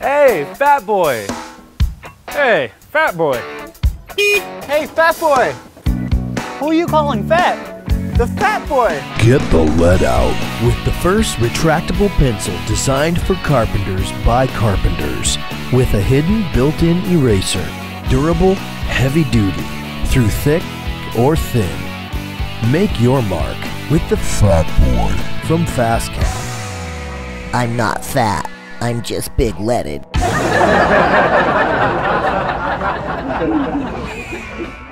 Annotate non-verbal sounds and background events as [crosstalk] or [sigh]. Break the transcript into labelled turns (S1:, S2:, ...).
S1: Hey, fat boy. Hey, fat boy.
S2: Hey, fat boy! Who are you calling fat? The fat boy!
S3: Get the lead out with the first retractable pencil designed for carpenters by carpenters with a hidden built-in eraser. Durable, heavy duty, through thick or thin. Make your mark with the Fat Boy from FastCap.
S4: I'm not fat. I'm just big leaded. [laughs]